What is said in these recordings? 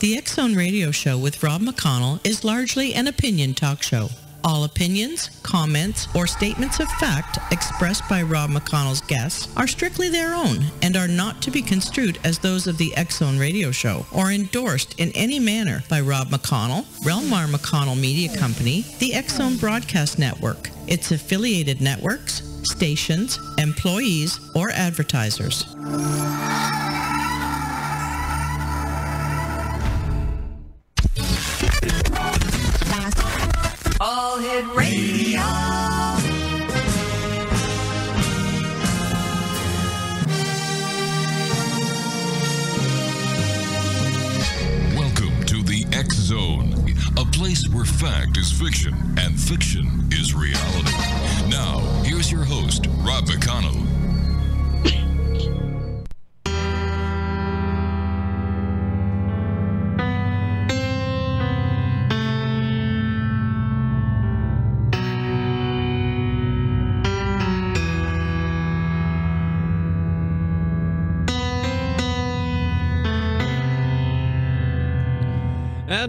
The X Zone Radio Show with Rob McConnell is largely an opinion talk show. All opinions, comments, or statements of fact expressed by Rob McConnell's guests are strictly their own and are not to be construed as those of the X Zone Radio Show or endorsed in any manner by Rob McConnell, Relmar McConnell Media Company, the X Zone Broadcast Network, its affiliated networks, stations, employees, or advertisers. Fiction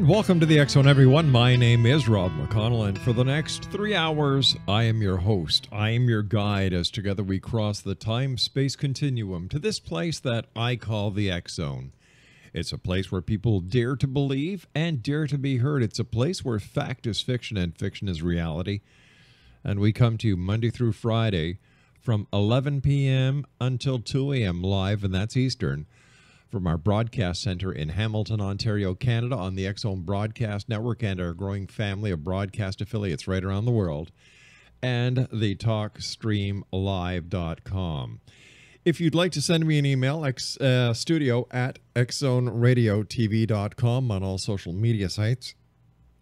welcome to the X Zone, everyone. My name is Rob McConnell, and for the next three hours, I am your host. I am your guide as together we cross the time space continuum to this place that I call the X Zone. It's a place where people dare to believe and dare to be heard. It's a place where fact is fiction and fiction is reality. And we come to you Monday through Friday from 11 p.m. until 2 a.m. live, and that's Eastern from our broadcast center in Hamilton, Ontario, Canada, on the Zone Broadcast Network and our growing family of broadcast affiliates right around the world, and the TalkStreamLive.com. If you'd like to send me an email, x, uh, studio at xzoneradiotv.com on all social media sites,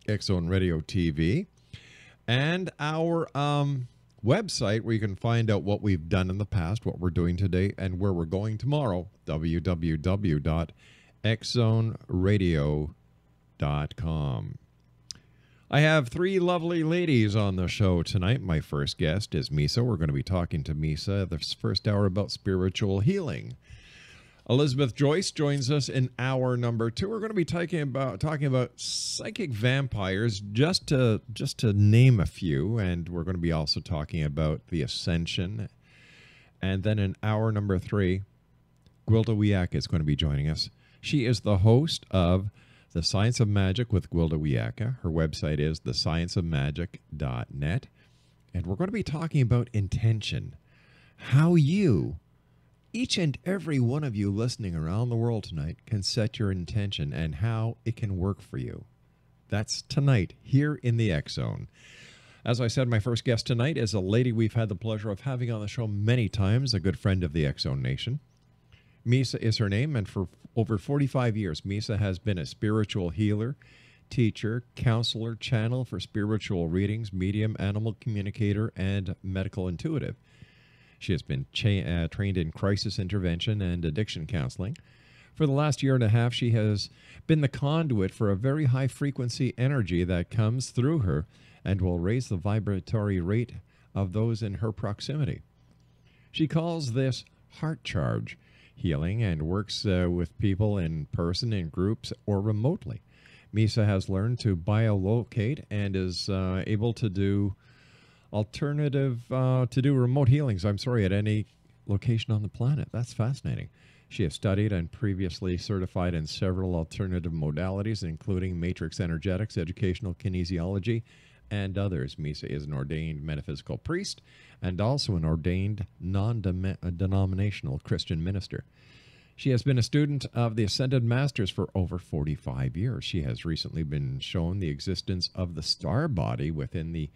Xzone Radio TV, and our um, website where you can find out what we've done in the past, what we're doing today, and where we're going tomorrow, www.xzoneradio.com. I have three lovely ladies on the show tonight. My first guest is MeSah. We're going to be talking to MeSah this first hour about spiritual healing. Elizabeth Joyce joins us in hour number two. We're going to be talking about talking about psychic vampires, just to just to name a few, and we're going to be also talking about the ascension. And then in hour number three, Gwilda Wiyaka is going to be joining us. She is the host of the Science of Magic with Gwilda Wiyaka. Her website is thescienceofmagic.net. And we're going to be talking about intention. How you each and every one of you listening around the world tonight can set your intention and how it can work for you. That's tonight here in the X Zone. As I said, my first guest tonight is a lady we've had the pleasure of having on the show many times, a good friend of the X Zone Nation. MeSah is her name, and for over 45 years, MeSah has been a spiritual healer, teacher, counselor, channel for spiritual readings, medium, animal communicator, and medical intuitive. She has been cha- uh, trained in crisis intervention and addiction counseling. For the last year and a half, she has been the conduit for a very high frequency energy that comes through her and will raise the vibratory rate of those in her proximity. She calls this heart charge healing and works uh, with people in person, in groups, or remotely. MeSah has learned to biolocate and is uh, able to do alternative uh, to do remote healings. I'm sorry, at any location on the planet. That's fascinating. She has studied and previously certified in several alternative modalities, including matrix energetics, educational kinesiology, and others. MeSah is an ordained metaphysical priest and also an ordained non denominational Christian minister. She has been a student of the Ascended Masters for over 45 years. She has recently been shown the existence of the star body within the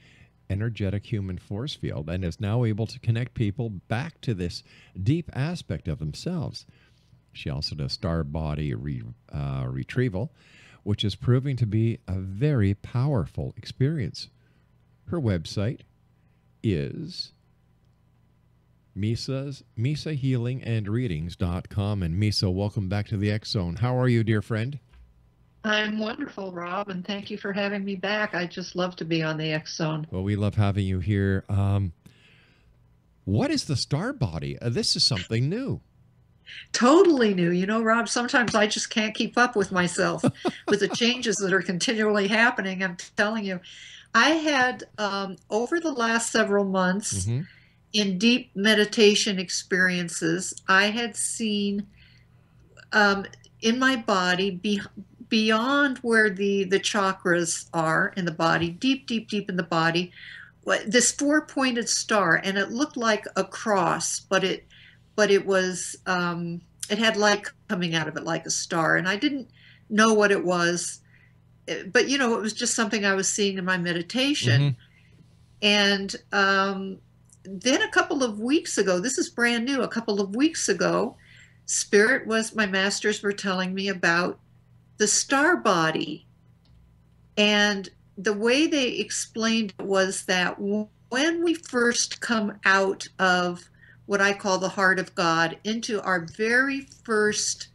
energetic human force field and is now able to connect people back to this deep aspect of themselves. She also does star body re, uh, retrieval, which is proving to be a very powerful experience. Her website is MeSah's MeSah Healing and Readings.com. And MeSah, welcome back to the X Zone. How are you, dear friend? I'm wonderful, Rob, and thank you for having me back. I just love to be on the X Zone. Well, we love having you here. Um, what is the star body? Uh, this is something new. totally new. You know, Rob, sometimes I just can't keep up with myself with the changes that are continually happening. I'm telling you, I had um, over the last several months Mhm. in deep meditation experiences, I had seen um, in my body be, beyond where the the chakras are in the body, deep, deep, deep in the body, this four pointed star, and it looked like a cross, but it but it was um, it had light coming out of it like a star, and I didn't know what it was, eh, but you know, it was just something I was seeing in my meditation. Mhm. And um, then a couple of weeks ago, this is brand new, a couple of weeks ago, Spirit was, my masters were telling me about the star body. And the way they explained it was that when we first come out of what I call the heart of God into our very first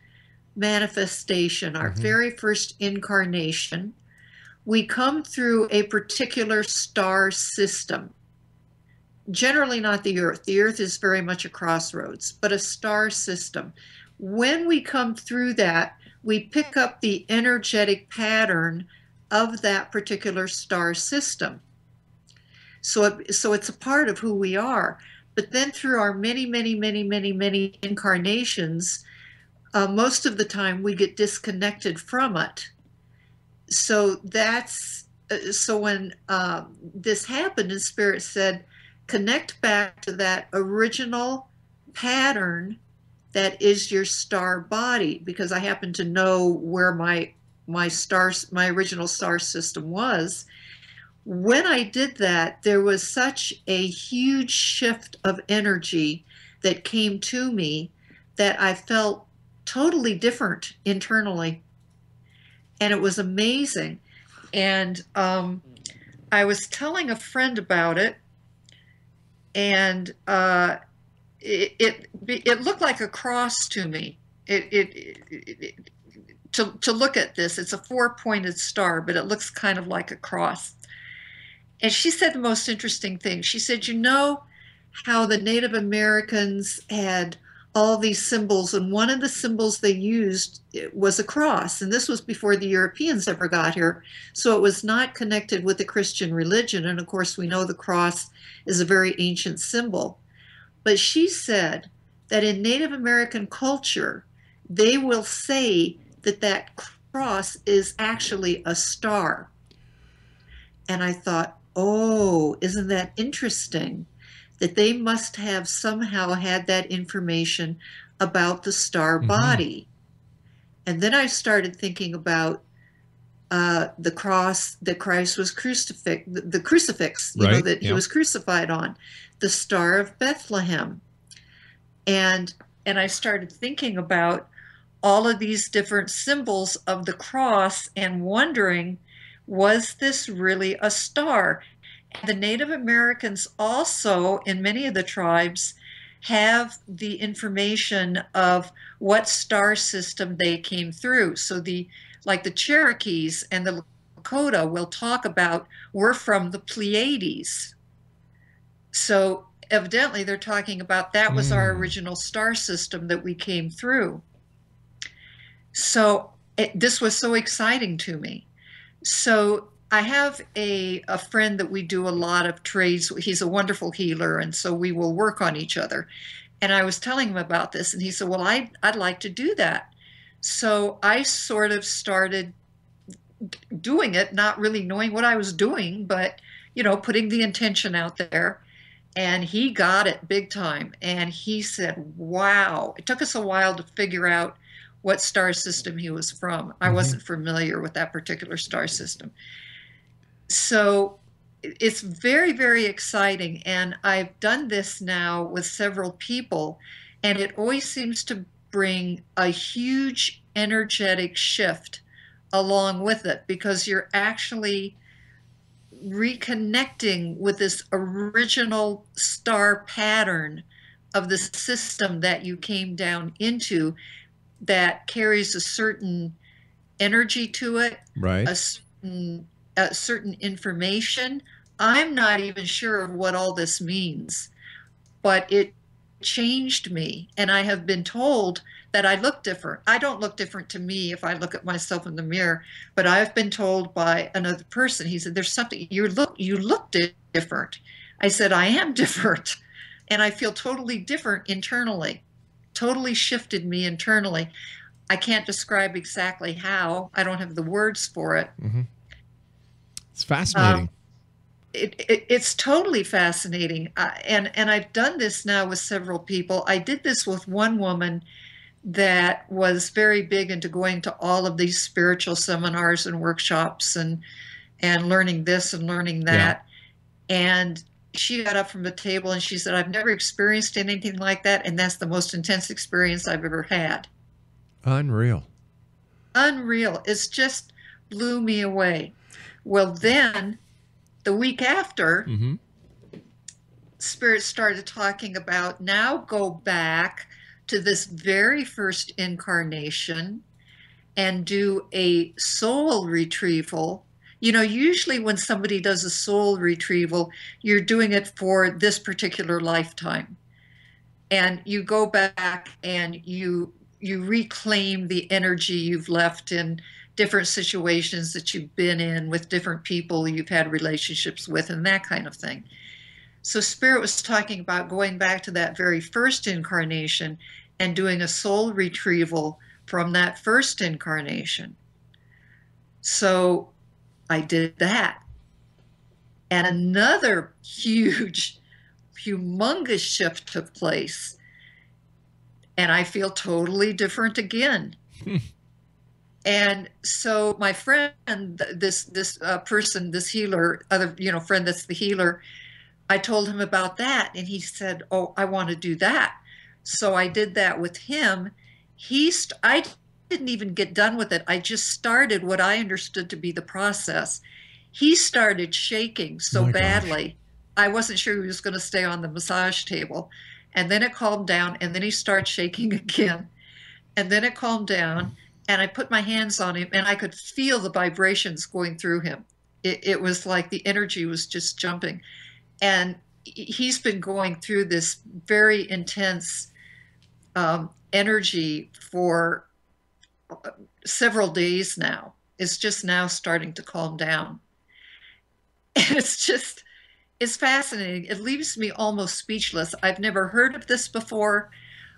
manifestation, our Mhm. very first incarnation, we come through a particular star system. Generally, not the Earth. The Earth is very much a crossroads, but a star system. When we come through that, we pick up the energetic pattern of that particular star system. So, it, so it's a part of who we are. But then through our many, many, many, many, many incarnations, uh, most of the time we get disconnected from it so that's uh, so when um, this happened and spirit said connect back to that original pattern that is your star body because i happen to know where my my stars my original star system was. When i did that there was such a huge shift of energy that came to me that i felt totally different internally. And it was amazing. And um, I was telling a friend about it, and uh, it, it looked like a cross to me. It, it, it, it to to look at this, it's a four pointed star, but it looks kind of like a cross. And she said the most interesting thing. She said, "You know how the Native Americans had." all these symbols and one of the symbols they used was a cross and this was before the europeans ever got here so it was not connected with the christian religion and of course we know the cross is a very ancient symbol but she said that in native american culture they will say that that cross is actually a star and i thought oh isn't that interesting that they must have somehow had that information about the star Mhm. body. And then I started thinking about uh, the cross that Christ was crucifix, the, the crucifix, you know, Right, that he was crucified on, the Star of Bethlehem, and and I started thinking about all of these different symbols of the cross and wondering, was this really a star? The Native Americans also, in many of the tribes, have the information of what star system they came through. So the like the Cherokees and the Lakota will talk about we're from the Pleiades. So evidently they're talking about that was our Mm. original star system that we came through. So it, this was so exciting to me. So I have a, a friend that we do a lot of trades. He's a wonderful healer, and so we will work on each other. And I was telling him about this, and he said, Well, I'd, I'd like to do that. So I sort of started doing it, not really knowing what I was doing, but, you know, putting the intention out there. And he got it big time. And he said, Wow. It took us a while to figure out what star system he was from. I Mhm. wasn't familiar with that particular star system so it's very very exciting and i've done this now with several people and it always seems to bring a huge energetic shift along with it because you're actually reconnecting with this original star pattern of the system that you came down into that carries a certain energy to it Right. a certain, a certain information. I'm not even sure of what all this means, but it changed me. And I have been told that I look different. I don't look different to me if I look at myself in the mirror, but I've been told by another person, he said, There's something you look you look different. I said, I am different. And I feel totally different internally, totally shifted me internally. I can't describe exactly how. I don't have the words for it. Mm-hmm. It's fascinating. Um, it, it, it's totally fascinating, uh, and and I've done this now with several people. I did this with one woman that was very big into going to all of these spiritual seminars and workshops and and learning this and learning that. Yeah. And she got up from the table and she said, I've never experienced anything like that, and that's the most intense experience I've ever had. Unreal. Unreal. It's just blew me away. Well, then the week after, mm-hmm. Spirit started talking about now go back to this very first incarnation and do a soul retrieval. You know, usually when somebody does a soul retrieval, you're doing it for this particular lifetime. And you go back and you you reclaim the energy you've left in different situations that you've been in with different people you've had relationships with and that kind of thing. So spirit was talking about going back to that very first incarnation and doing a soul retrieval from that first incarnation. So I did that. And another huge, humongous shift took place. And I feel totally different again. and so my friend, this this uh, person, this healer, other you know friend that's the healer, I told him about that, and he said, "Oh, I want to do that." So I did that with him. He, st- I didn't even get done with it. I just started what I understood to be the process. He started shaking so oh badly. Gosh. I wasn't sure he was going to stay on the massage table. And then it calmed down, and then he started shaking again. And then it calmed down, and I put my hands on him, and I could feel the vibrations going through him. It, it was like the energy was just jumping. And he's been going through this very intense um, energy for several days now. It's just now starting to calm down. And it's just, it's fascinating. It leaves me almost speechless. I've never heard of this before.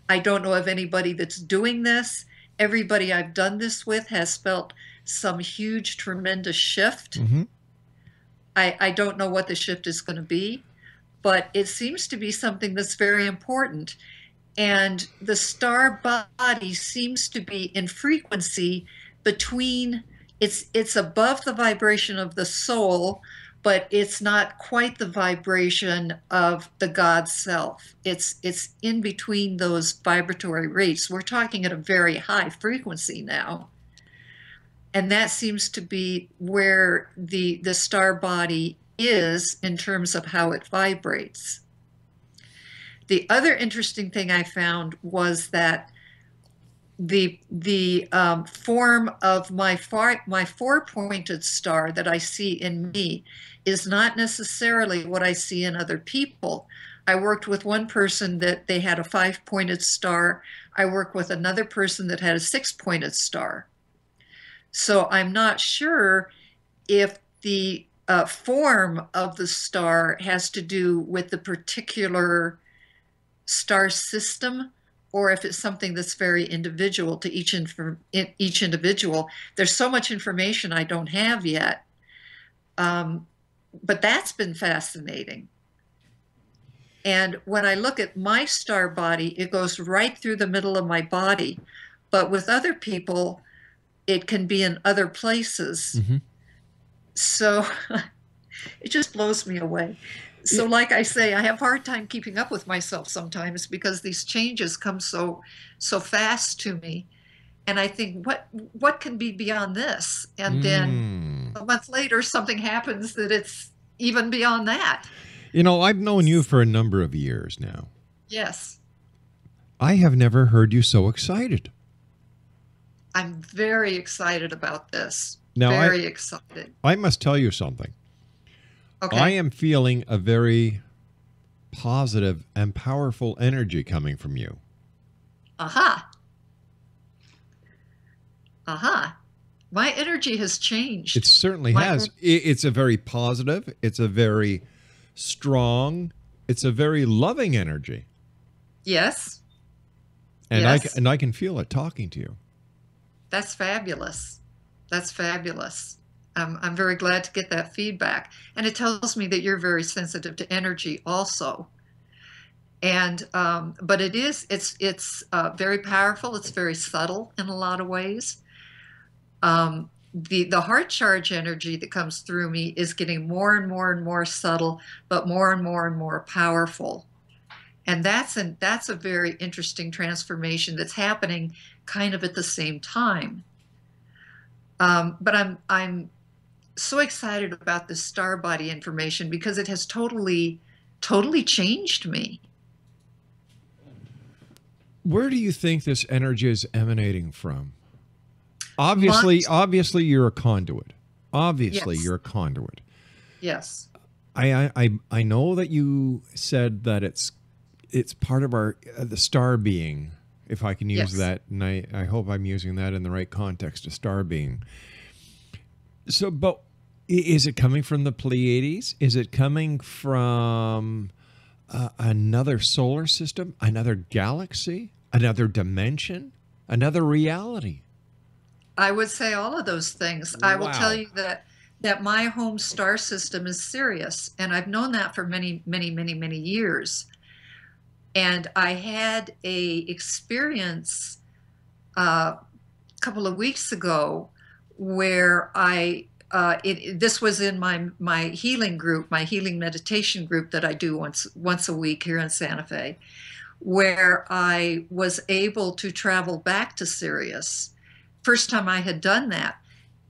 I don't know of anybody that's doing this. Everybody I've done this with has felt some huge, tremendous shift. Mm-hmm. I, I don't know what the shift is going to be, but it seems to be something that's very important. And the star body seems to be in frequency between it's it's above the vibration of the soul but it's not quite the vibration of the god self. It's it's in between those vibratory rates we're talking at a very high frequency now and that seems to be where the the star body is in terms of how it vibrates the other interesting thing I found was that the the um, form of my far, my four pointed star that I see in me is not necessarily what I see in other people. I worked with one person that they had a five pointed star. I worked with another person that had a six pointed star. So I'm not sure if the uh, form of the star has to do with the particular star system or if it's something that's very individual to each each individual. There's so much information I don't have yet, um, but that's been fascinating. And when I look at my star body, it goes right through the middle of my body, but with other people, it can be in other places. Mm-hmm. So it just blows me away. So like i say i have a hard time keeping up with myself sometimes because these changes come so so fast to me. And i think what what can be beyond this? And mm. then a month later something happens that it's even beyond that. You know i've known you for a number of years now. Yes. I have never heard you so excited i'm very excited about this now very I, excited i must tell you something Okay. I am feeling a very positive and powerful energy coming from you. Aha. Aha. My energy has changed. It certainly My- has. I- It's a very positive, it's a very strong, it's a very loving energy. yes, And Yes. ca- and I can feel it talking to you. That's fabulous. That's fabulous. Um, I'm very glad to get that feedback. And it tells me that you're very sensitive to energy also. And um, but it is it's it's uh, very powerful. It's very subtle in a lot of ways. Um, the the heart charge energy that comes through me is getting more and more and more subtle, but more and more and more powerful. And that's an that's a very interesting transformation that's happening kind of at the same time. Um, but I'm I'm so excited about this star body information because it has totally totally changed me. Where do you think this energy is emanating from? Obviously, Months. obviously you're a conduit. Obviously Yes. you're a conduit. Yes. I, I I I know that you said that it's it's part of our uh, the star being, if I can use Yes. that, and I I hope I'm using that in the right context. A star being. So, but is it coming from the Pleiades? Is it coming from uh, another solar system, another galaxy, another dimension, another reality? I would say all of those things. I will tell you that that my home star system is Sirius, and I've known that for many, many, many, many years. And I had a experience uh, a couple of weeks ago where I uh, it, this was in my my healing group, my healing meditation group that I do once once a week here in Santa Fe, where I was able to travel back to Sirius first time I had done that.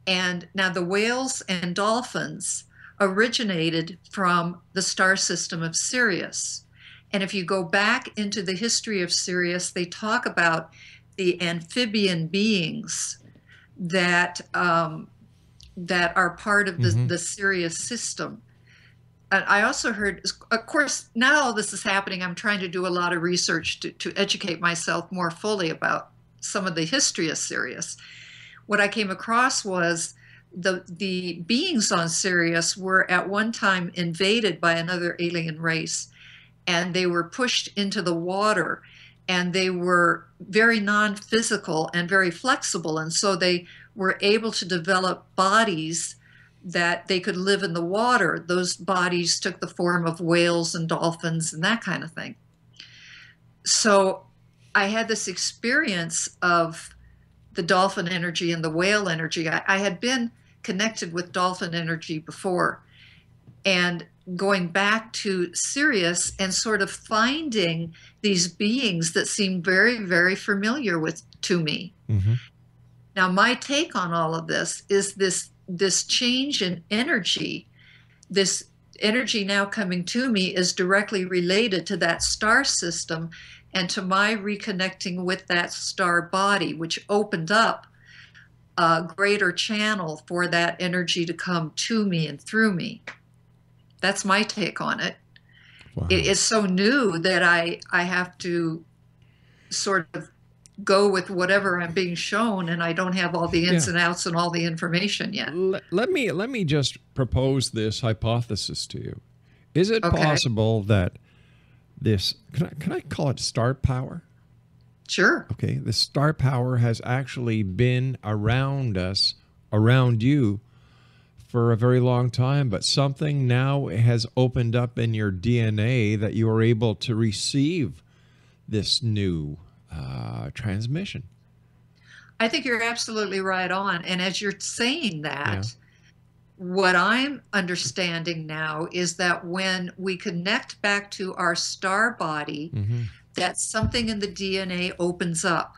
And now the whales and dolphins originated from the star system of Sirius. And if you go back into the history of Sirius, they talk about the amphibian beings that um, that are part of the, Mhm. the Sirius system. And I also heard, of course, now all this is happening. I'm trying to do a lot of research to, to educate myself more fully about some of the history of Sirius. What I came across was the the beings on Sirius were at one time invaded by another alien race, and they were pushed into the water, and they were very non-physical and very flexible, and so they were able to develop bodies that they could live in the water. Those bodies took the form of whales and dolphins and that kind of thing. So I had this experience of the dolphin energy and the whale energy. I, I had been connected with dolphin energy before and going back to Sirius and sort of finding these beings that seem very, very familiar with to me. Mm-hmm. Now, my take on all of this is this this change in energy, this energy now coming to me is directly related to that star system and to my reconnecting with that star body, which opened up a greater channel for that energy to come to me and through me. That's my take on it. Wow. It is so new that I I have to sort of go with whatever I'm being shown, and I don't have all the ins Yeah. and outs and all the information yet. let, let me let me just propose this hypothesis to you. Is it Okay. possible that this can I, can I call it star power? Sure. Okay, the star power has actually been around us, around you for a very long time, but something now has opened up in your DNA that you are able to receive this new uh, transmission. I think you're absolutely right on. And as you're saying that, Yeah. what I'm understanding now is that when we connect back to our star body, Mm-hmm. that something in the DNA opens up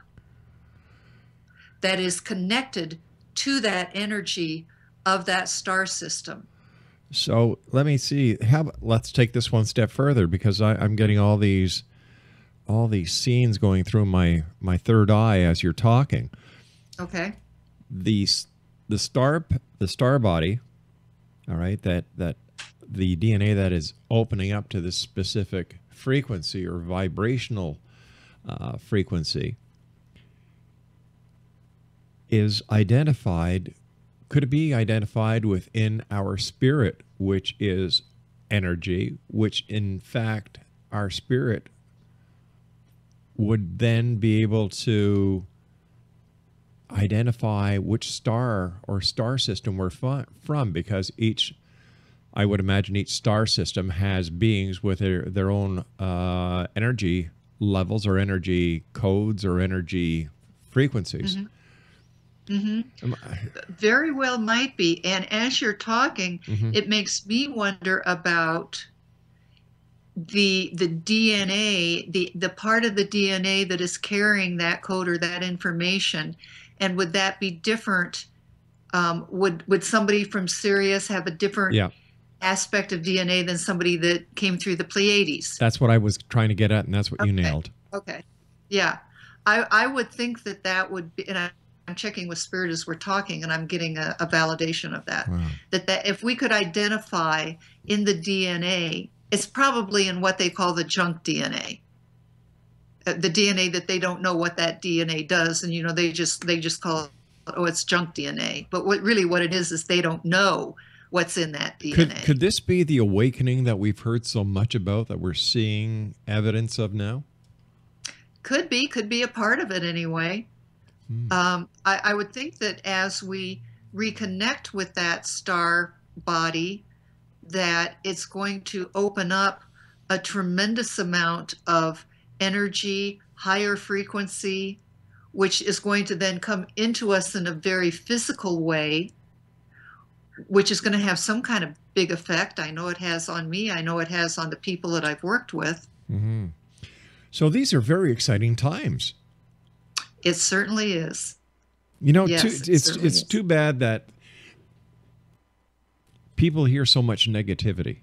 that is connected to that energy of that star system. So let me see. How let's take this one step further because I, I'm getting all these all these scenes going through my my third eye as you're talking. Okay. The the star the star body, all right, that that the DNA that is opening up to this specific frequency or vibrational uh, frequency is identified could it be identified within our spirit which is energy which in fact our spirit would then be able to identify which star or star system we're from because each I would imagine each star system has beings with their, their own uh, energy levels or energy codes or energy frequencies. Mm-hmm. Mm-hmm. Very well might be. And as you're talking, mm-hmm. it makes me wonder about the the DNA, the the part of the DNA that is carrying that code or that information, and would that be different? Um, would would somebody from Sirius have a different yeah aspect of DNA than somebody that came through the Pleiades. That's what I was trying to get at, and that's what okay. you nailed. Okay. Yeah. I, I would think that that would be, and I, am checking with Spirit as we're talking, and I'm getting a, a validation of that. Wow. That, that if we could identify in the DNA, it's probably in what they call the junk DNA. Uh, the DNA that they don't know what that DNA does, and you know they just they just call it, oh it's junk DNA. But what really what it is is they don't know what's in that DNA. Could, could this be the awakening that we've heard so much about that we're seeing evidence of now? Could be, could be a part of it anyway. Hmm. Um, I, I would think that as we reconnect with that star body, that it's going to open up a tremendous amount of energy, higher frequency, which is going to then come into us in a very physical way which is going to have some kind of big effect. I know it has on me. I know it has on the people that I've worked with. Mm-hmm. So these are very exciting times. It certainly is. You know, yes, too, it it's it's is. too bad that people hear so much negativity.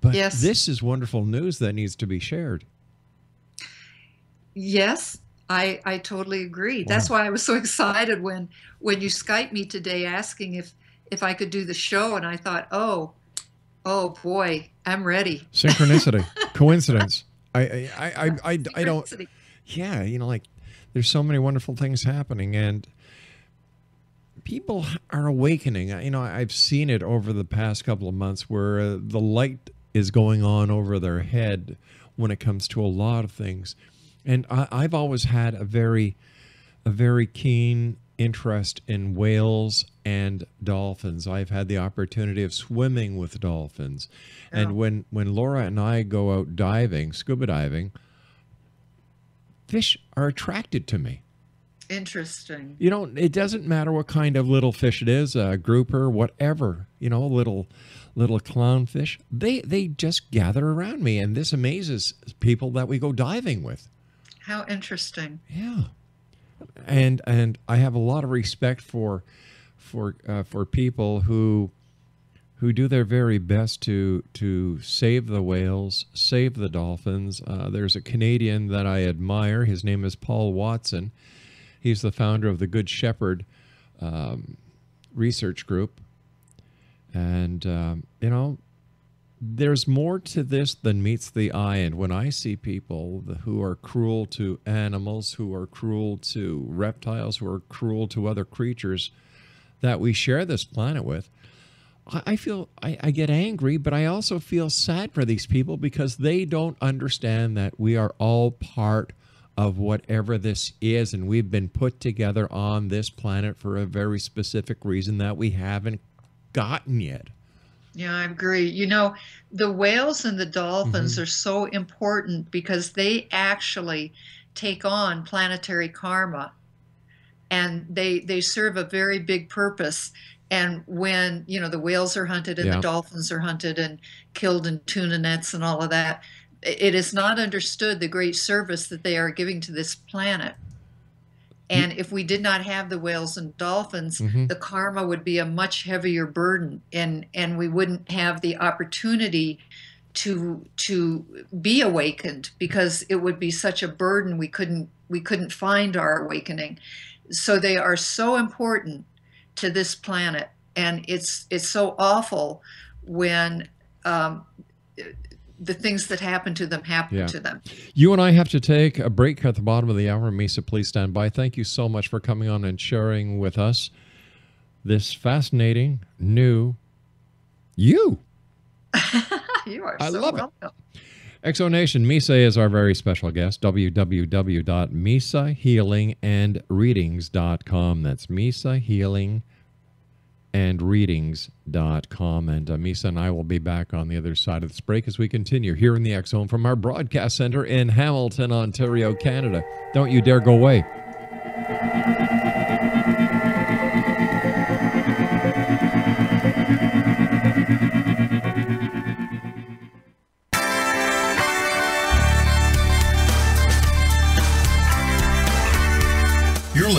But yes. this is wonderful news that needs to be shared. Yes, I I totally agree. Wow. That's why I was so excited when when you Skype me today asking if if I could do the show, and I thought, oh, oh boy, I'm ready. Synchronicity, coincidence. I, I, I, I, I, don't. Yeah, you know, like there's so many wonderful things happening, and people are awakening. You know, I've seen it over the past couple of months where uh, the light is going on over their head when it comes to a lot of things, and I, I've always had a very, a very keen interest in whales and dolphins. I've had the opportunity of swimming with dolphins. Oh. And when, when Laura and I go out diving, scuba diving, fish are attracted to me. Interesting. You know, it doesn't matter what kind of little fish it is, a grouper, whatever, you know, little little clownfish. They they just gather around me and this amazes people that we go diving with. How interesting. Yeah and and I have a lot of respect for for uh, for people who who do their very best to to save the whales, save the dolphins. Uh, there's a Canadian that I admire. His name is Paul Watson. He's the founder of the Good Shepherd um, Research Group, and um, you know there's more to this than meets the eye. And when I see people who are cruel to animals, who are cruel to reptiles, who are cruel to other creatures that we share this planet with, I feel I, I, get angry, but I also feel sad for these people because they don't understand that we are all part of whatever this is, and we've been put together on this planet for a very specific reason that we haven't gotten yet. Yeah, I agree. You know, the whales and the dolphins mm-hmm. are so important because they actually take on planetary karma and they they serve a very big purpose and when you know the whales are hunted and yeah. the dolphins are hunted and killed in tuna nets and all of that it is not understood the great service that they are giving to this planet and if we did not have the whales and dolphins, mm-hmm. the karma would be a much heavier burden, and and we wouldn't have the opportunity to to be awakened because it would be such a burden we couldn't we couldn't find our awakening. So they are so important to this planet, and it's it's so awful when um, the things that happen to them happen Yeah. to them. You and I have to take a break at the bottom of the hour. MeSah, please stand by. Thank you so much for coming on and sharing with us this fascinating new you. you are I so love it. Exonation, MeSah is our very special guest. www.misahealingandreadings.com. That's MeSah Healing and uh, MeSah and I will be back on the other side of this break as we continue here in the X from our broadcast center in Hamilton, Ontario, Canada. Don't you dare go away.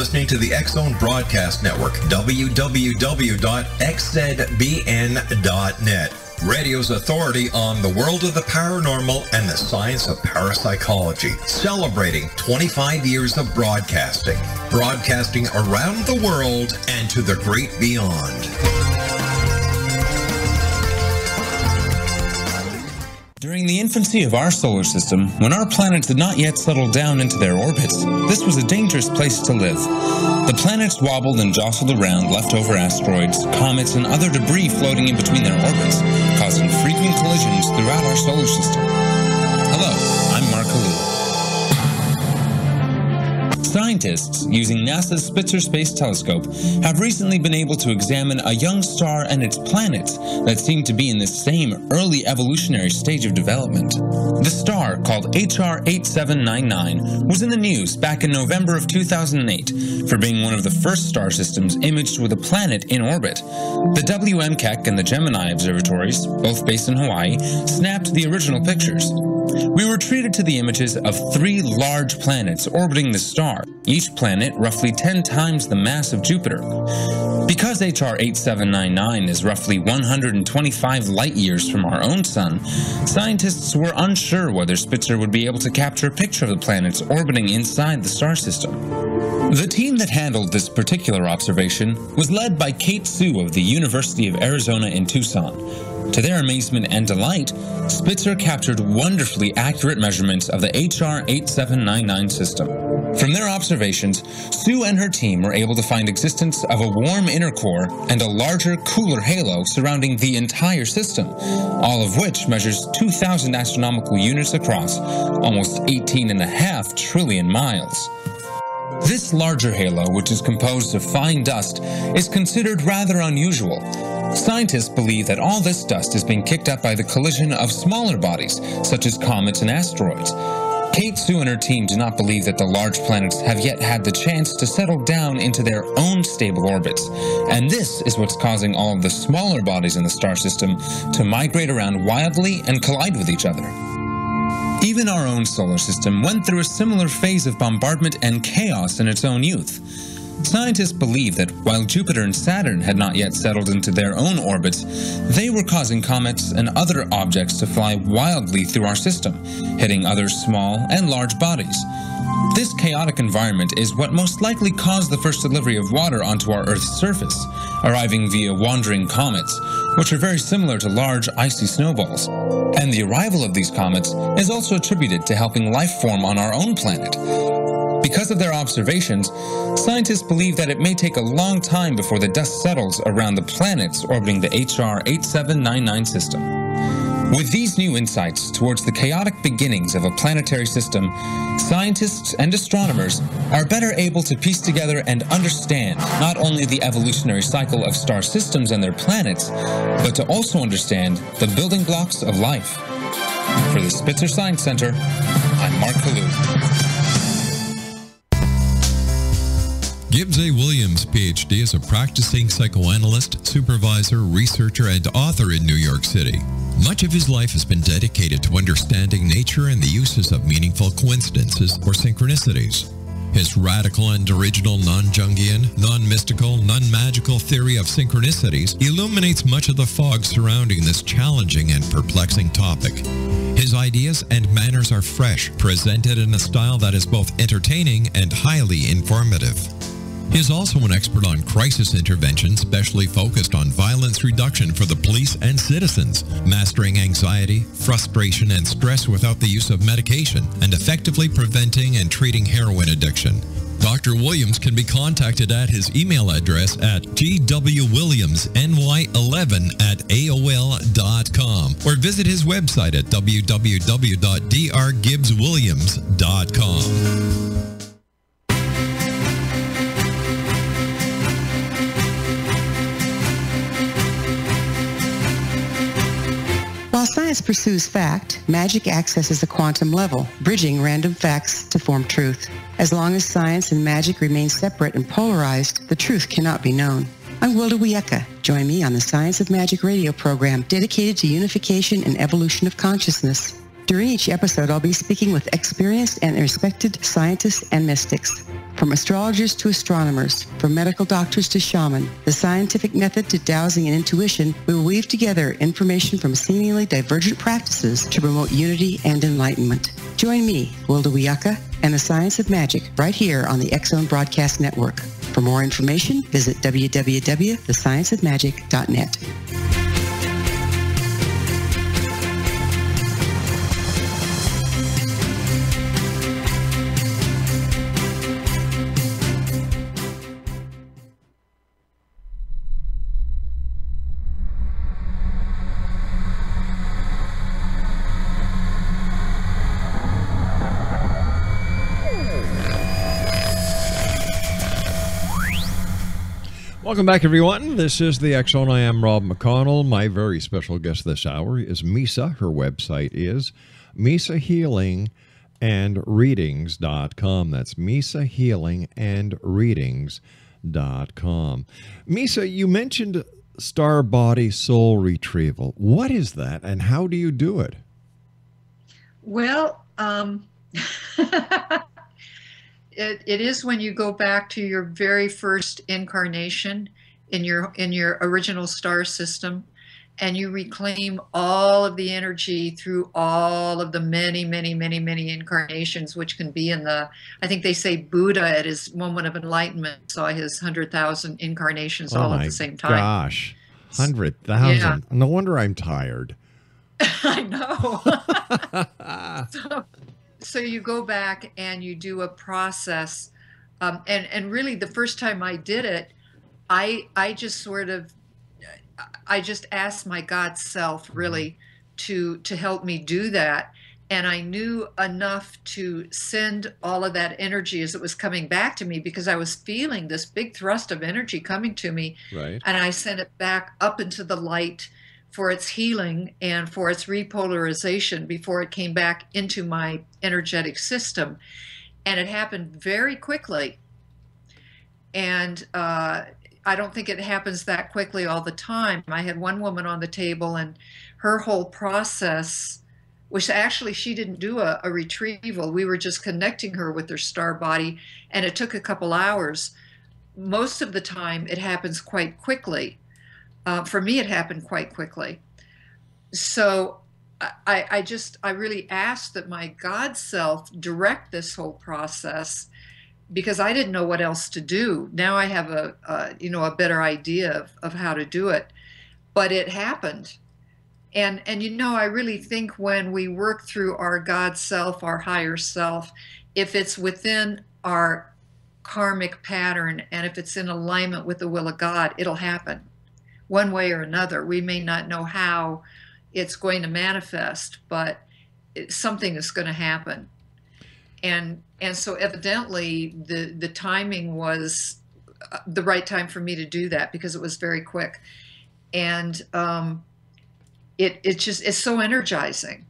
Listening to the Zone Broadcast Network, www.xzbn.net. Radio's authority on the world of the paranormal and the science of parapsychology, celebrating 25 years of broadcasting, broadcasting around the world and to the great beyond. During the infancy of our solar system, when our planets had not yet settled down into their orbits, this was a dangerous place to live. The planets wobbled and jostled around leftover asteroids, comets, and other debris floating in between their orbits, causing frequent collisions throughout our solar system. Hello, I'm Mark Alou. Scientists, using NASA's Spitzer Space Telescope, have recently been able to examine a young star and its planets that seem to be in the same early evolutionary stage of development. The star, called HR 8799, was in the news back in November of 2008 for being one of the first star systems imaged with a planet in orbit. The W. M. Keck and the Gemini observatories, both based in Hawaii, snapped the original pictures. We were treated to the images of three large planets orbiting the star, each planet roughly 10 times the mass of Jupiter. Because HR 8799 is roughly 125 light years from our own sun, scientists were unsure whether Spitzer would be able to capture a picture of the planets orbiting inside the star system. The team that handled this particular observation was led by Kate Su of the University of Arizona in Tucson. To their amazement and delight, Spitzer captured wonderfully accurate measurements of the HR 8799 system. From their observations, Su and her team were able to find existence of a warm inner core and a larger, cooler halo surrounding the entire system, all of which measures 2,000 astronomical units across, almost 18 and a half trillion miles. This larger halo, which is composed of fine dust, is considered rather unusual. Scientists believe that all this dust is being kicked up by the collision of smaller bodies, such as comets and asteroids. Kate Su and her team do not believe that the large planets have yet had the chance to settle down into their own stable orbits, and this is what's causing all of the smaller bodies in the star system to migrate around wildly and collide with each other. Even our own solar system went through a similar phase of bombardment and chaos in its own youth. Scientists believe that while Jupiter and Saturn had not yet settled into their own orbits, they were causing comets and other objects to fly wildly through our system, hitting other small and large bodies. This chaotic environment is what most likely caused the first delivery of water onto our Earth's surface, arriving via wandering comets, which are very similar to large icy snowballs. And the arrival of these comets is also attributed to helping life form on our own planet. Because of their observations, scientists believe that it may take a long time before the dust settles around the planets orbiting the HR 8799 system. With these new insights towards the chaotic beginnings of a planetary system, scientists and astronomers are better able to piece together and understand not only the evolutionary cycle of star systems and their planets, but to also understand the building blocks of life. For the Spitzer Science Center, I'm Mark Kalu. Gibbs A. Williams, PhD, is a practicing psychoanalyst, supervisor, researcher, and author in New York City. Much of his life has been dedicated to understanding nature and the uses of meaningful coincidences or synchronicities. His radical and original non-Jungian, non-mystical, non-magical theory of synchronicities illuminates much of the fog surrounding this challenging and perplexing topic. His ideas and manners are fresh, presented in a style that is both entertaining and highly informative. He is also an expert on crisis intervention, specially focused on violence reduction for the police and citizens, mastering anxiety, frustration, and stress without the use of medication, and effectively preventing and treating heroin addiction. Dr. Williams can be contacted at his email address at gwwilliamsny11 at aol.com or visit his website at www.drgibbswilliams.com. science pursues fact, magic accesses the quantum level, bridging random facts to form truth. As long as science and magic remain separate and polarized, the truth cannot be known. I'm Wilda Wiyaka. Join me on the Science of Magic radio program dedicated to unification and evolution of consciousness. During each episode, I'll be speaking with experienced and respected scientists and mystics. From astrologers to astronomers, from medical doctors to shaman, the scientific method to dowsing and intuition, we will weave together information from seemingly divergent practices to promote unity and enlightenment. Join me, Wilda Wiyaka, and the Science of Magic right here on the Zone Broadcast Network. For more information, visit www.thescienceofmagic.net. Welcome back, everyone. This is the Zone. I am Rob McConnell. My very special guest this hour is MeSah. Her website is MeSah Healing and Readings.com. That's MeSah Healing and Readings.com. MeSah, you mentioned star body soul retrieval. What is that and how do you do it? Well, um, it, it is when you go back to your very first incarnation in your in your original star system and you reclaim all of the energy through all of the many many many many incarnations which can be in the i think they say buddha at his moment of enlightenment saw his 100,000 incarnations oh all at the same time Gosh, 100,000. No wonder I'm tired. I know. so, so you go back and you do a process, um, and and really the first time I did it, I I just sort of, I just asked my God self really to to help me do that, and I knew enough to send all of that energy as it was coming back to me because I was feeling this big thrust of energy coming to me, Right. and I sent it back up into the light for its healing and for its repolarization before it came back into my energetic system. And it happened very quickly. And uh, I don't think it happens that quickly all the time. I had one woman on the table, and her whole process which actually she didn't do a, a retrieval. We were just connecting her with her star body, and it took a couple hours. Most of the time, it happens quite quickly. Uh, for me, it happened quite quickly. So I, I just, I really asked that my God self direct this whole process because I didn't know what else to do. Now I have a, a you know, a better idea of, of how to do it. But it happened. And, and you know, I really think when we work through our God self, our higher self, if it's within our karmic pattern and if it's in alignment with the will of God, it'll happen one way or another. We may not know how it's going to manifest, but it, something is going to happen. And and so evidently the the timing was uh, the right time for me to do that because it was very quick, and um, it it just it's so energizing.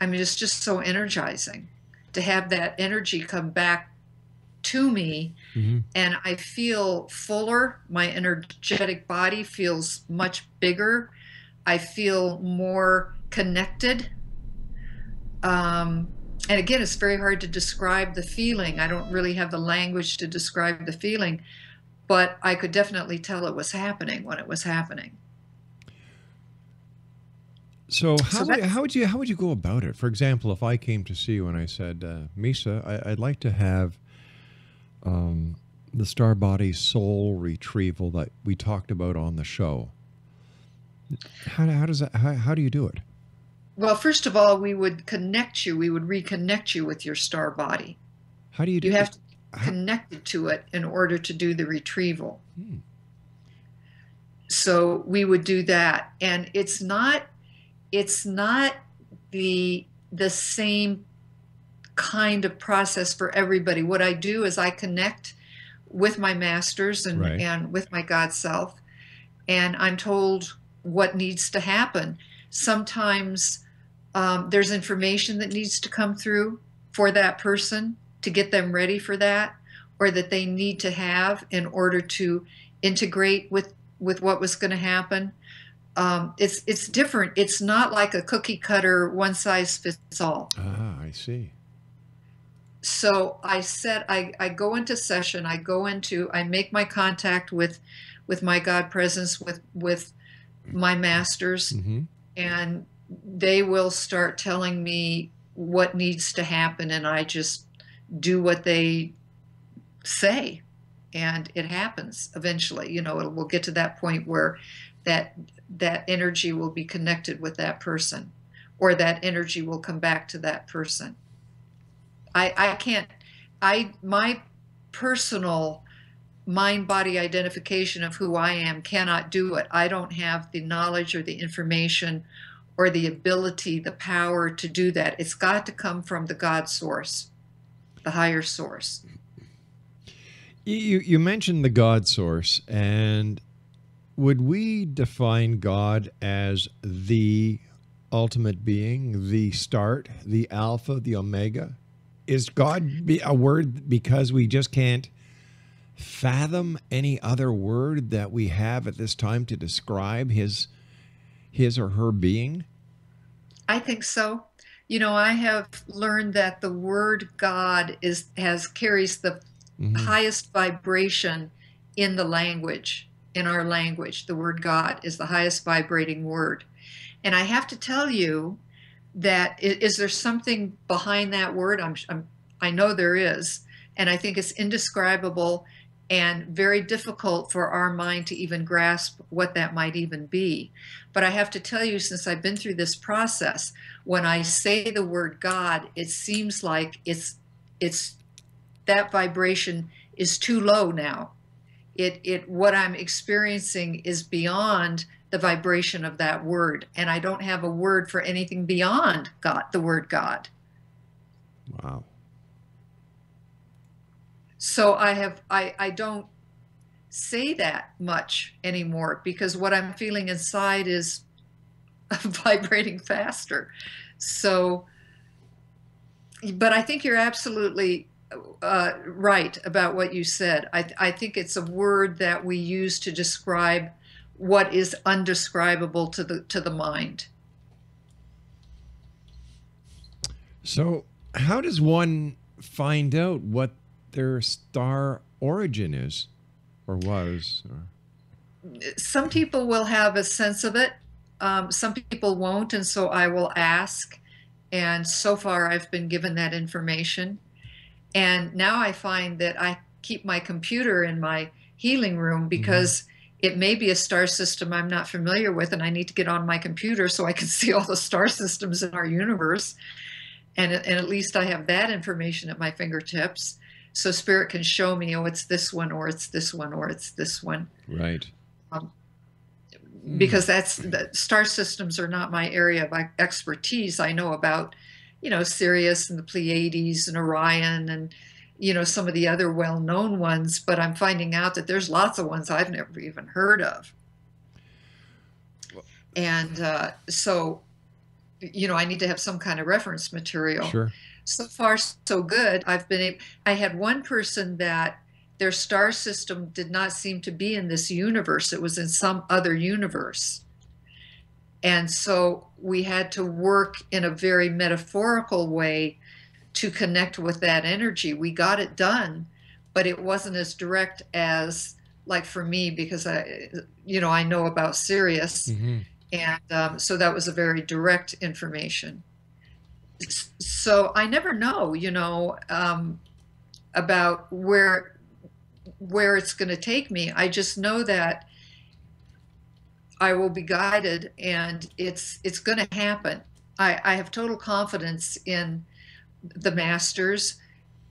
I mean, it's just so energizing to have that energy come back to me Mhm. and I feel fuller. My energetic body feels much bigger. I feel more connected. Um, and again, it's very hard to describe the feeling. I don't really have the language to describe the feeling, but I could definitely tell it was happening when it was happening. So how would, how would you how would you go about it? For example, if I came to see you and I said, uh, MeSah, I, I'd like to have um, the star body soul retrieval that we talked about on the show. How, how does that? How, how do you do it? Well, first of all, we would connect you. We would reconnect you with your star body. How do you do? You have to connect it to it in order to do the retrieval. So we would do that, and it's not it's not the the same kind of process for everybody. What I do is I connect with my masters and, Right. and with my God self, and I'm told what needs to happen. Sometimes um, there's information that needs to come through for that person to get them ready for that, or that they need to have in order to integrate with with what was going to happen. Um, it's it's different. It's not like a cookie cutter, one size fits all Ah, I see. So I said I, I go into session, I go into I make my contact with with my God presence with with my masters hmm and they will start telling me what needs to happen and I just do what they say and it happens eventually. You know it will get to that point where that that energy will be connected with that person or that energy will come back to that person I, I can't I my personal mind body identification of who I am cannot do it. I don't have the knowledge or the information or the ability, the power to do that. It's got to come from the God source, the higher source. You you you mentioned the God source, and would we define God as the ultimate being, the start, the alpha, the omega? Is God be a word because we just can't fathom any other word that we have at this time to describe his his or her being? I think so. You know, I have learned that the word God is has carries the Mhm. highest vibration in the language, in our language. The word God is the highest vibrating word. And I have to tell you that i- is there something behind that word? I'm, I'm I know there is, and I think it's indescribable and very difficult for our mind to even grasp what that might even be. But I have to tell you, since I've been through this process, when I say the word God, it seems like it's it's that vibration is too low now. It it what I'm experiencing is beyond the vibration of that word, and I don't have a word for anything beyond God, the word God. Wow. So I have I I don't say that much anymore because what I'm feeling inside is vibrating faster. So but I think you're absolutely uh, right about what you said. I, I think it's a word that we use to describe what is undescribable to the to the mind. So, how does one find out what their star origin is or was? Or... some people will have a sense of it. Um, some people won't, and so I will ask. And so far, I've been given that information. And now I find that I keep my computer in my healing room because it may be a star system I'm not familiar with, and I need to get on my computer so I can see all the star systems in our universe. And, and at least I have that information at my fingertips. So spirit can show me, oh, it's this one, or it's this one, or it's this one Right. Um, hmm. because that's the star systems are not my area of expertise. I know about, you know, Sirius and the Pleiades and Orion and, you know, some of the other well-known ones, but I'm finding out that there's lots of ones I've never even heard of. And uh, so, you know, I need to have some kind of reference material Sure. so far so good i've been able, i had one person that their star system did not seem to be in this universe it was in some other universe and so we had to work in a very metaphorical way to connect with that energy we got it done but it wasn't as direct as like for me because i you know i know about sirius Mhm. and um, so that was a very direct information so i never know you know um, about where where it's going to take me. I just know that I will be guided and it's it's going to happen. I, I have total confidence in the masters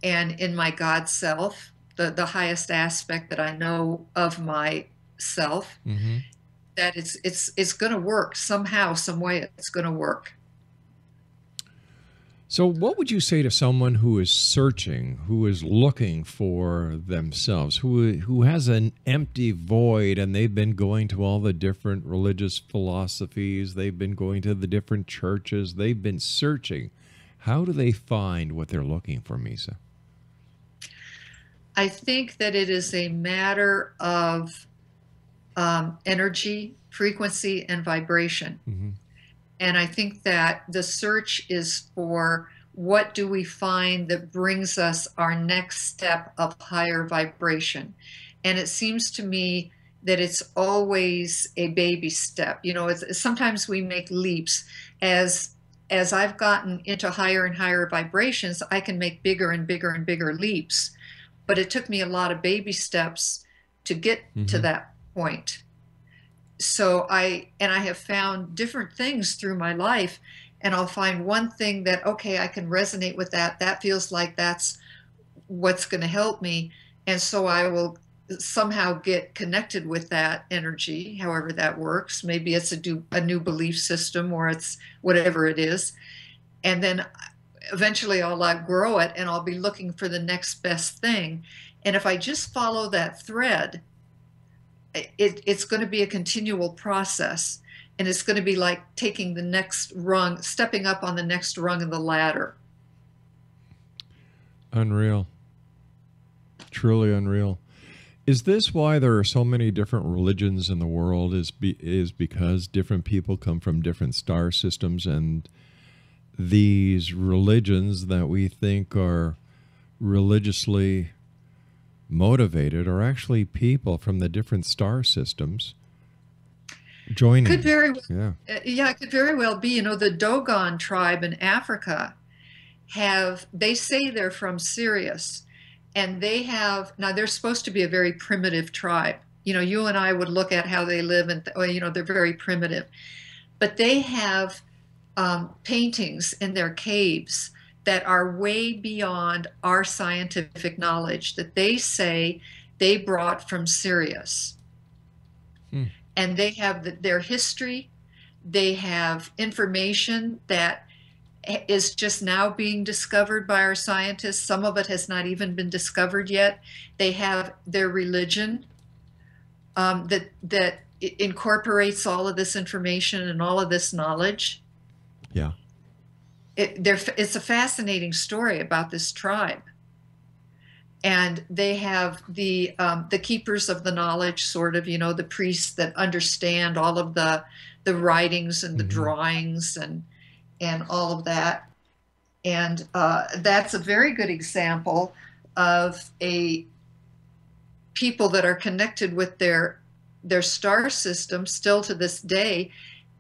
and in my God self, the, the highest aspect that I know of myself, Mm-hmm. that it's it's it's going to work somehow, some way. It's going to work. So, what would you say to someone who is searching, who is looking for themselves, who who has an empty void, and they've been going to all the different religious philosophies, they've been going to the different churches, they've been searching. How do they find what they're looking for, MeSah? I think that it is a matter of um, energy, frequency, and vibration. Mm-hmm. And I think that the search is for what do we find that brings us our next step of higher vibration. And it seems to me that it's always a baby step. You know, it's, sometimes we make leaps as as I've gotten into higher and higher vibrations, I can make bigger and bigger and bigger leaps. But it took me a lot of baby steps to get to Mhm. that point so i and i have found different things through my life and i'll find one thing that okay i can resonate with that that feels like that's what's going to help me and so i will somehow get connected with that energy however that works. Maybe it's a, do, a new belief system or it's whatever it is. And then uh, eventually i'll outgrow it and i'll be looking for the next best thing. And if i just follow that thread it, it's going to be a continual process. And it's going to be like taking the next rung stepping up on the next rung of the ladder. Unreal. Truly unreal. Is this why there are so many different religions in the world? Is be, is because different people come from different star systems and these religions that we think are religiously motivated are actually people from the different star systems joining. could very well yeah. Uh, yeah, it could very well be. You know, the Dogon tribe in Africa have, they say they're from Sirius, and they have, now they're supposed to be a very primitive tribe. You know, you and I would look at how they live, and, well, you know, they're very primitive. But they have um, paintings in their caves that are way beyond our scientific knowledge that they say they brought from Sirius and they have the, their history. They have information that is just now being discovered by our scientists. Some of it has not even been discovered yet. They have their religion um, that that incorporates all of this information and all of this knowledge. Yeah. It, they're, it's a fascinating story about this tribe and they have the um, the keepers of the knowledge sort of you know the priests that understand all of the the writings and the Mhm. drawings and and all of that and uh, that's a very good example of a people that are connected with their their star system still to this day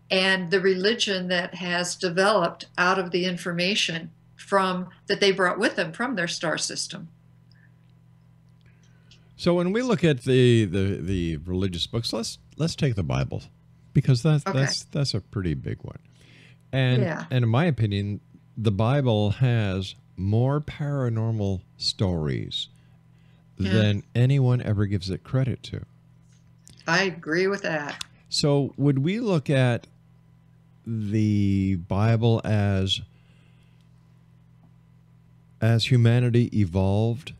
and the religion that has developed out of the information from that they brought with them from their star system So when we look at the, the, the religious books, let's let's take the Bible because that's Okay. that's that's a pretty big one. And Yeah. and in my opinion, the Bible has more paranormal stories Yeah. than anyone ever gives it credit to. i agree with that So would we look at the Bible as as humanity evolved,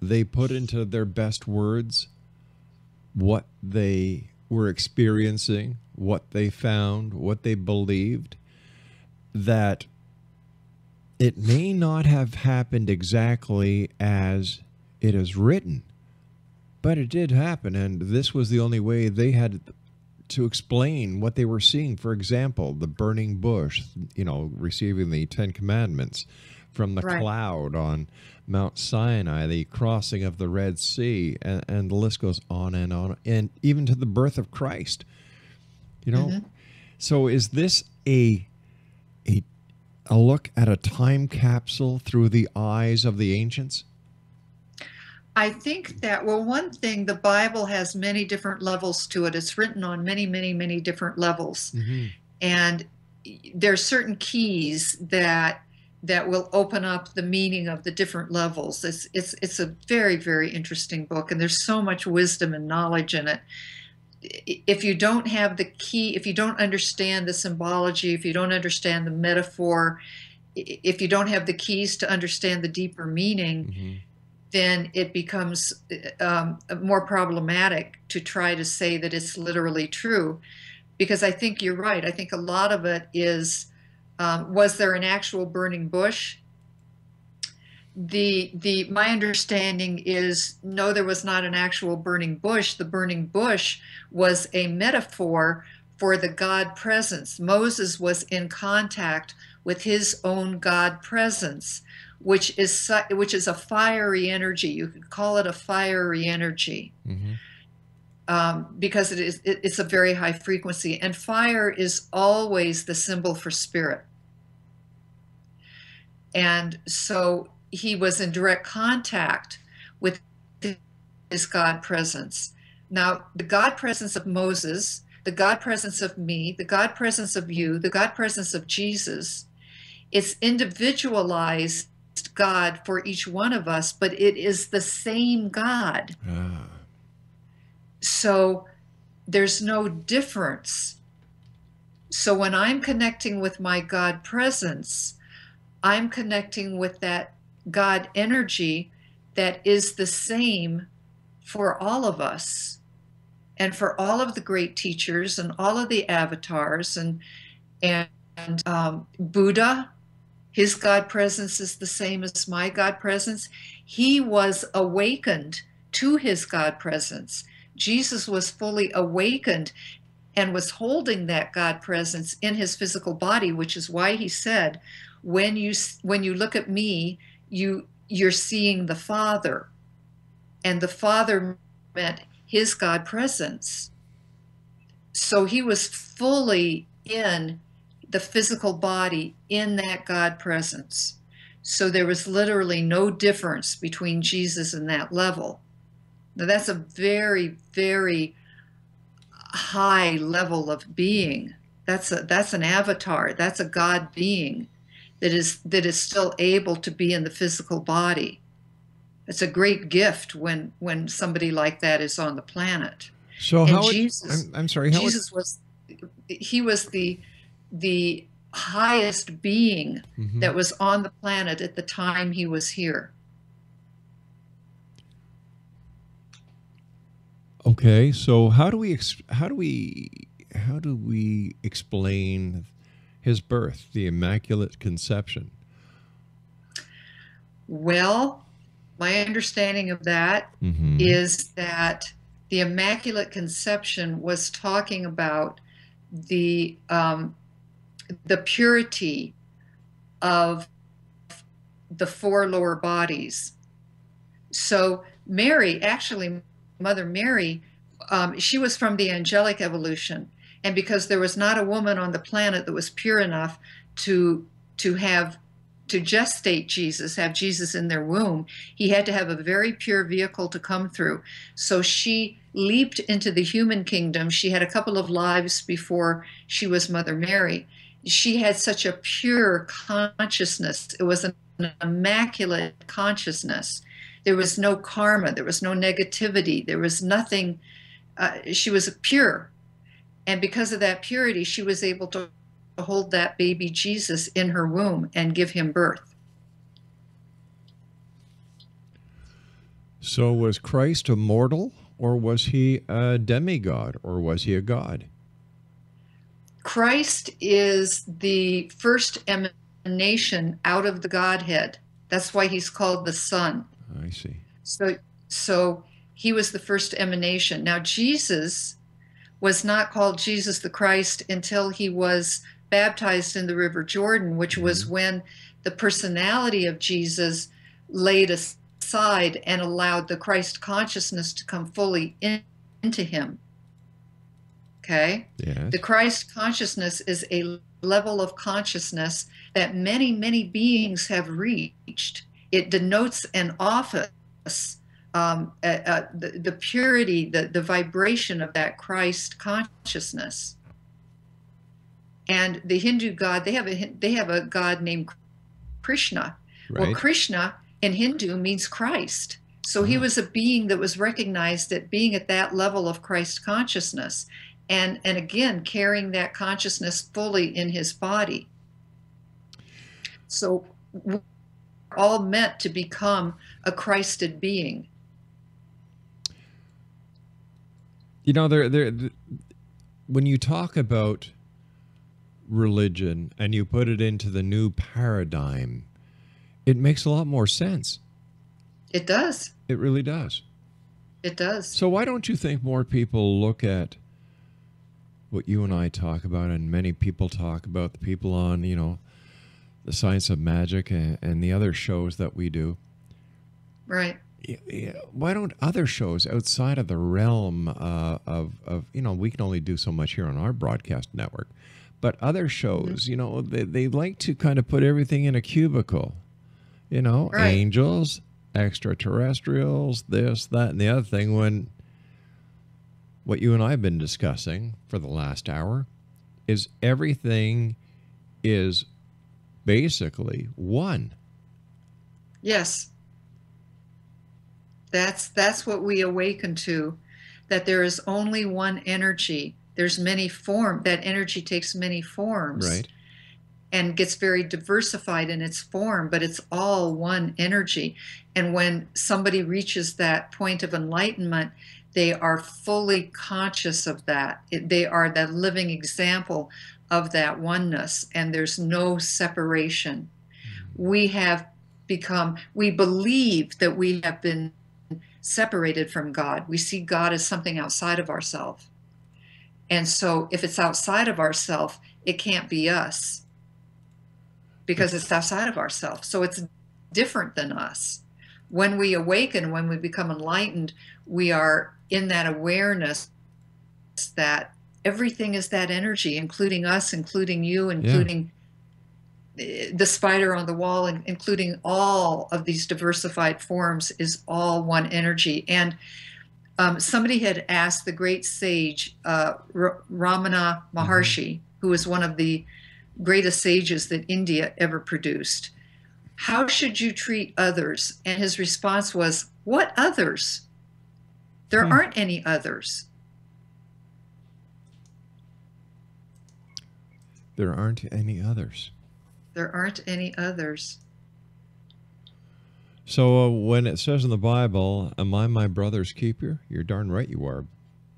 they put into their best words what they were experiencing, what they found, what they believed, that it may not have happened exactly as it is written, but it did happen, and this was the only way they had to explain what they were seeing. For example, the burning bush, you know, receiving the Ten Commandments from the Right. cloud on Mount Sinai, the crossing of the Red Sea, and, and the list goes on and on, and even to the birth of Christ. You know, so is this a a a look at a time capsule through the eyes of the ancients? I think that, well, one thing, the Bible has many different levels to it. It's written on many, many, many different levels. Mm-hmm. And there's certain keys that that will open up the meaning of the different levels. It's it's it's a very very interesting book, and there's so much wisdom and knowledge in it. If you don't have the key, if you don't understand the symbology, if you don't understand the metaphor, if you don't have the keys to understand the deeper meaning, Mm-hmm. then it becomes um, more problematic to try to say that it's literally true. Because I think you're right. I think a lot of it is um, was there an actual burning bush? The the my understanding is no, there was not an actual burning bush. The burning bush was a metaphor for the God presence. Moses was in contact with his own God presence, which is which is a fiery energy. You could call it a fiery energy Mm-hmm. um, because it is it, it's a very high frequency, and fire is always the symbol for spirit. And so he was in direct contact with his God presence. Now, the God presence of Moses, the God presence of me, the God presence of you, the God presence of Jesus, it's individualized God for each one of us, but it is the same God. Ah. So there's no difference. So when I'm connecting with my God presence, I'm connecting with that God energy that is the same for all of us and for all of the great teachers and all of the avatars and and, um, Buddha his God presence is the same as my God presence. He was awakened to his God presence. Jesus was fully awakened and was holding that God presence in his physical body, which is why he said, "When you when you look at me, you you're seeing the Father." And the Father meant his God presence. So he was fully in the physical body in that God presence. So there was literally no difference between Jesus and that level. Now that's a very, very high level of being. That's a that's an avatar. That's a God being that is that is still able to be in the physical body. It's a great gift when when somebody like that is on the planet. So And how? Jesus- I'm, I'm sorry. Jesus was he was the the highest being Mhm. that was on the planet at the time he was here. Okay, so how do we how do we how do we explain his birth, the Immaculate Conception? Well, my understanding of that is Mhm. that the Immaculate Conception was talking about the um, the purity of the four lower bodies. So Mary, actually, Mother Mary, um, she was from the angelic evolution, and because there was not a woman on the planet that was pure enough to to have to gestate Jesus, have Jesus in their womb, he had to have a very pure vehicle to come through. So she leaped into the human kingdom. She had a couple of lives before she was Mother Mary. She had such a pure consciousness. It was an immaculate consciousness. There was no karma, there was no negativity, there was nothing. Uh, she was a pure. And because of that purity, she was able to hold that baby Jesus in her womb and give him birth. So was Christ a mortal, or was he a demigod, or was he a god? Christ is the first emanation out of the Godhead. That's why he's called the Son. I see. So, so he was the first emanation. Now, Jesus was not called Jesus the Christ until he was baptized in the River Jordan, which mm-hmm. was when the personality of Jesus laid aside and allowed the Christ consciousness to come fully in, into him. Okay? Yes. The Christ consciousness is a level of consciousness that many, many beings have reached. It denotes an office um, uh, uh, the, the purity, the, the vibration of that Christ consciousness. And the Hindu god, they have a they have a god named Krishna. Well, Krishna in Hindu means Christ. So he Ah. was a being that was recognized at being at that level of Christ consciousness. And, and again, carrying that consciousness fully in his body. So we're all meant to become a Christed being. You know, there, there. When you talk about religion and you put it into the new paradigm, it makes a lot more sense. It does. It really does. It does. So why don't you think more people look at what you and I talk about, and many people talk about the people on, you know, the science of magic and, and the other shows that we do. Right. Why don't other shows outside of the realm uh, of, of, you know, we can only do so much here on our broadcast network, but other shows, you know, they, they like to kind of put everything in a cubicle, you know, Right. angels, extraterrestrials, this, that, and the other thing. When what you and I have been discussing for the last hour is everything is basically one. Yes. That's that's what we awaken to that there is only one energy. There's many form that energy takes many forms Right. and gets very diversified in its form, but it's all one energy. And when somebody reaches that point of enlightenment, they are fully conscious of that. They are the living example of that oneness, and there's no separation. Hmm. We have become, we believe that we have been separated from God. We see God as something outside of ourselves. And so if it's outside of ourselves, it can't be us because it's outside of ourselves. So it's different than us. When we awaken, when we become enlightened, we are in that awareness that everything is that energy, including us, including you, including the spider on the wall, including all of these diversified forms, is all one energy. And um, somebody had asked the great sage uh, R- Ramana Maharshi, who is one of the greatest sages that India ever produced, how should you treat others? And his response was, What others? There Hmm. aren't any others. There aren't any others. There aren't any others. So uh, when it says in the Bible, "Am I my brother's keeper?" You're darn right you are,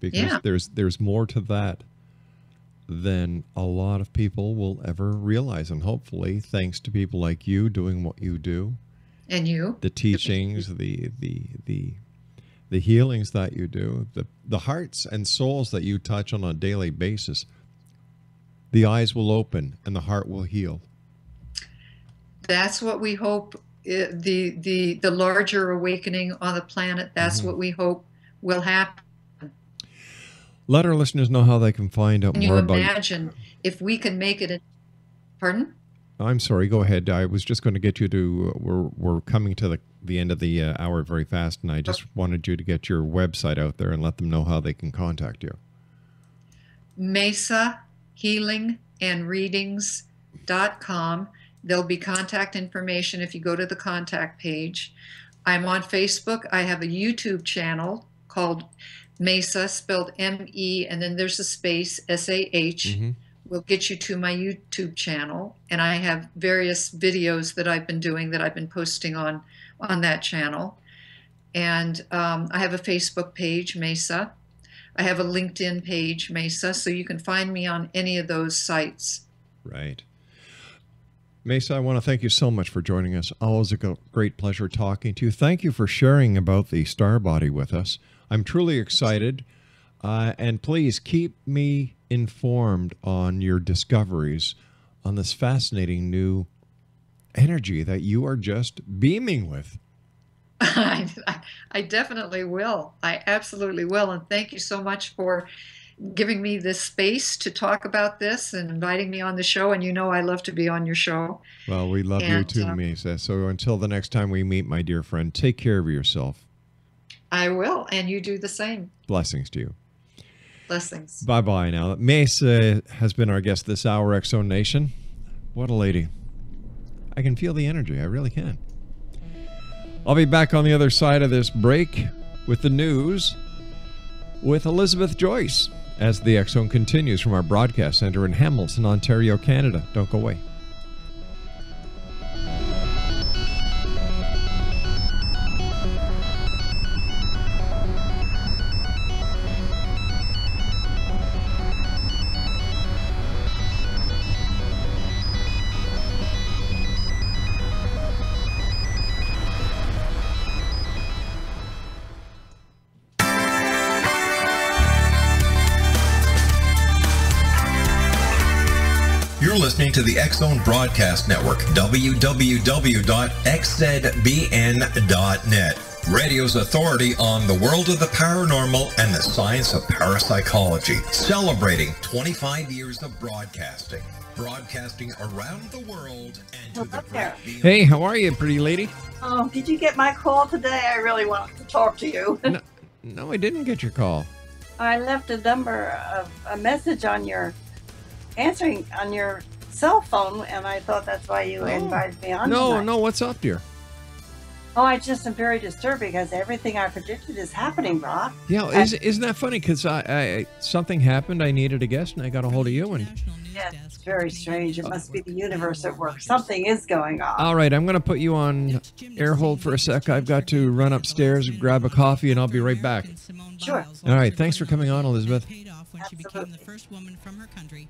because Yeah. there's there's more to that than a lot of people will ever realize, and hopefully, thanks to people like you doing what you do, And you? the teachings, the the the the healings that you do, the the hearts and souls that you touch on a daily basis, the eyes will open and the heart will heal. That's what we hope uh, the the the larger awakening on the planet. That's Mm-hmm. what we hope will happen. Let our listeners know how they can find out Can you more about. imagine if we can make it? A, pardon? I'm sorry. Go ahead. I was just going to get you to. Uh, we're we're coming to the the end of the uh, hour very fast, and I just wanted you to get your website out there and let them know how they can contact you. MeSah Healing and Readings.com. There'll be contact information if you go to the contact page. I'm on Facebook. I have a YouTube channel called MeSah, spelled M E, and then there's a space, S A H. Will get you to my YouTube channel, and I have various videos that I've been doing that I've been posting on on that channel. And um, I have a Facebook page, MeSah. I have a LinkedIn page, MeSah, so you can find me on any of those sites. Right. MeSah, I want to thank you so much for joining us. Always a great pleasure talking to you. Thank you for sharing about the star body with us. I'm truly excited. Uh, and please keep me informed on your discoveries on this fascinating new energy that you are just beaming with. I, I definitely will. I absolutely will. And thank you so much for giving me this space to talk about this and inviting me on the show. And you know, I love to be on your show. Well, we love you too, uh, MeSah. So until the next time we meet, my dear friend, take care of yourself. I will, and you do the same. Blessings to you. Blessings. Bye bye now. Uh, has been our guest this hour, X Zone Nation. What a lady. I can feel the energy. I really can. I'll be back on the other side of this break with the news with Elizabeth Joyce as the Zone continues from our broadcast center in Hamilton, Ontario, Canada. Don't go away. Listening to the X Zone Broadcast Network, www.xzbn.net. Radio's authority on the world of the paranormal and the science of parapsychology, celebrating 25 years of broadcasting. Broadcasting around the world and to Well, the there. Hey, how are you, pretty lady? Oh, did you get my call today? I really wanted to talk to you. No, no I didn't get your call. I left a number of a message on your answering on your cell phone, and I thought that's why you Oh. invited me on. No, tonight. no, what's up, dear? Oh, I just am very disturbed because everything I predicted is happening, Brock. Yeah, is, isn't that funny? Because I, I something happened. I needed a guest, and I got a hold of you. And Yes, it's very strange. It must be the universe at work. Something is going on. all right, I'm going to put you on air hold for a sec. I've got to run upstairs, grab a coffee, and I'll be right back. Sure. All right, thanks for coming on, Elizabeth. Paid off when she became the Absolutely.